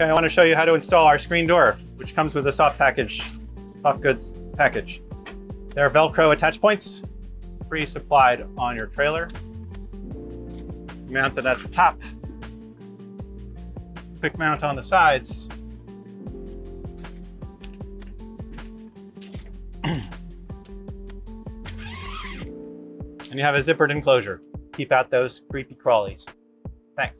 Okay, I want to show you how to install our screen door, which comes with a soft package, soft goods package. There are Velcro attach points pre-supplied on your trailer. Mounted at the top. Quick mount on the sides. and you have a zippered enclosure. Keep out those creepy crawlies. Thanks.